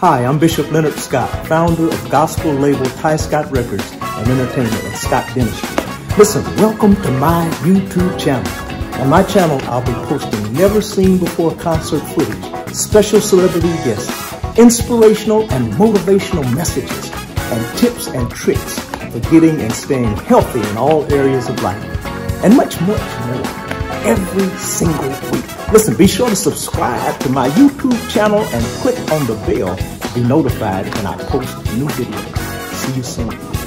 Hi, I'm Bishop Leonard Scott, founder of gospel label Tyscot Records and Entertainment and Scott Dentistry. Listen, welcome to my YouTube channel. On my channel, I'll be posting never seen before concert footage, special celebrity guests, inspirational and motivational messages, and tips and tricks for getting and staying healthy in all areas of life, and much, much more every single week. Listen, be sure to subscribe to my YouTube channel and click on the bell to be notified when I post new videos. See you soon.